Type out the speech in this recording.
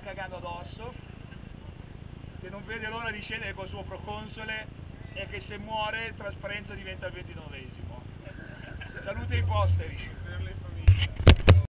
cagando addosso, che non vede l'ora di scendere col suo proconsole e che se muore trasparenza diventa il ventinovesimo. Salute ai posteri.